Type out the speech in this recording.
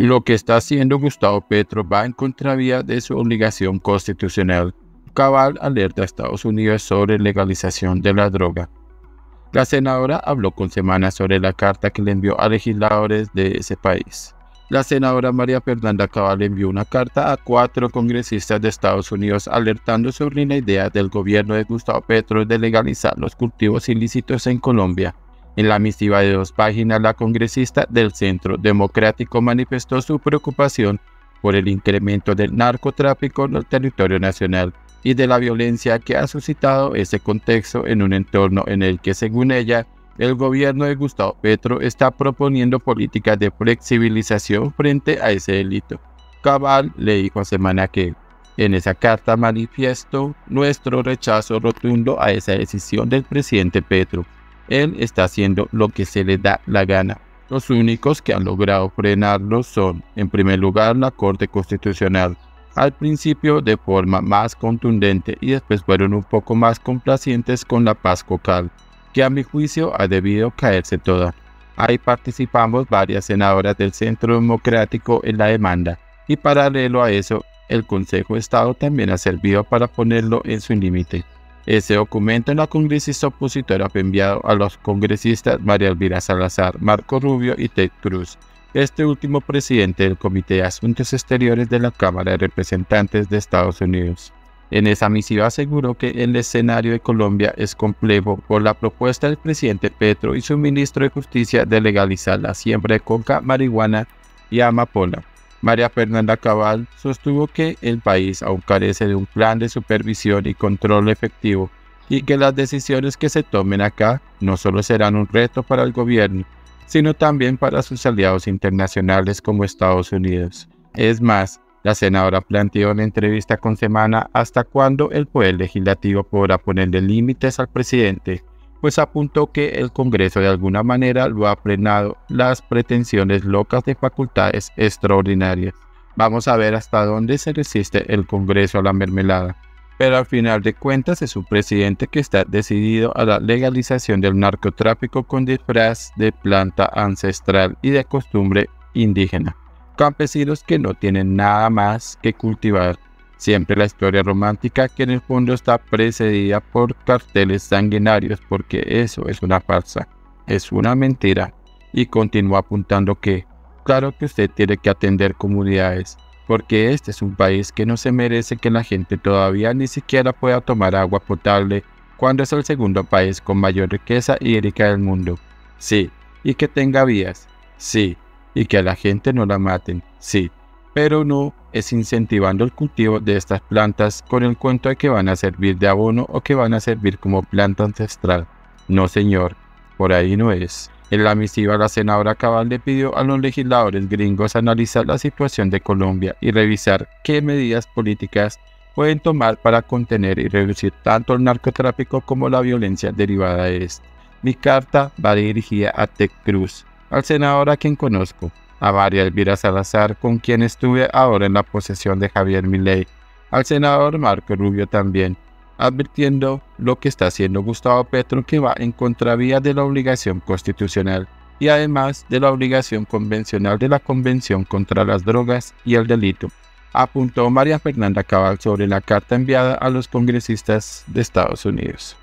Lo que está haciendo Gustavo Petro va en contravía de su obligación constitucional. Cabal alerta a Estados Unidos sobre legalización de la droga. La senadora habló con Semana sobre la carta que le envió a legisladores de ese país. La senadora María Fernanda Cabal envió una carta a cuatro congresistas de Estados Unidos alertando sobre la idea del gobierno de Gustavo Petro de legalizar los cultivos ilícitos en Colombia. En la misiva de dos páginas, la congresista del Centro Democrático manifestó su preocupación por el incremento del narcotráfico en el territorio nacional y de la violencia que ha suscitado ese contexto en un entorno en el que, según ella, el gobierno de Gustavo Petro está proponiendo políticas de flexibilización frente a ese delito. Cabal le dijo a Semana que en esa carta manifiesto nuestro rechazo rotundo a esa decisión del presidente Petro él está haciendo lo que se le da la gana. Los únicos que han logrado frenarlo son, en primer lugar, la Corte Constitucional, al principio de forma más contundente y después fueron un poco más complacientes con la paz cocal, que a mi juicio ha debido caerse toda. Ahí participamos varias senadoras del Centro Democrático en la demanda y paralelo a eso, el Consejo de Estado también ha servido para ponerlo en su límite. Ese documento en la congresista opositora fue enviado a los congresistas María Elvira Salazar, Marco Rubio y Ted Cruz, este último presidente del Comité de Asuntos Exteriores de la Cámara de Representantes de Estados Unidos. En esa misiva aseguró que el escenario de Colombia es complejo por la propuesta del presidente Petro y su ministro de Justicia de legalizar la siembra de coca, marihuana y amapola. María Fernanda Cabal sostuvo que el país aún carece de un plan de supervisión y control efectivo y que las decisiones que se tomen acá no solo serán un reto para el gobierno, sino también para sus aliados internacionales como Estados Unidos. Es más, la senadora planteó en entrevista con Semana hasta cuándo el Poder Legislativo podrá ponerle límites al presidente pues apuntó que el Congreso de alguna manera lo ha frenado las pretensiones locas de facultades extraordinarias. Vamos a ver hasta dónde se resiste el Congreso a la mermelada. Pero al final de cuentas es un presidente que está decidido a la legalización del narcotráfico con disfraz de planta ancestral y de costumbre indígena. Campesinos que no tienen nada más que cultivar Siempre la historia romántica que en el fondo está precedida por carteles sanguinarios porque eso es una farsa, es una mentira. Y continúa apuntando que, claro que usted tiene que atender comunidades, porque este es un país que no se merece que la gente todavía ni siquiera pueda tomar agua potable cuando es el segundo país con mayor riqueza hídrica del mundo. Sí, y que tenga vías. Sí, y que a la gente no la maten. Sí, pero no es incentivando el cultivo de estas plantas con el cuento de que van a servir de abono o que van a servir como planta ancestral. No señor, por ahí no es. En la misiva la senadora Cabal le pidió a los legisladores gringos analizar la situación de Colombia y revisar qué medidas políticas pueden tomar para contener y reducir tanto el narcotráfico como la violencia derivada de esto. Mi carta va dirigida a Ted Cruz, al senador a quien conozco, a María Elvira Salazar, con quien estuve ahora en la posesión de Javier Milei, al senador Marco Rubio también, advirtiendo lo que está haciendo Gustavo Petro que va en contravía de la obligación constitucional y además de la obligación convencional de la Convención contra las Drogas y el Delito, apuntó María Fernanda Cabal sobre la carta enviada a los congresistas de Estados Unidos.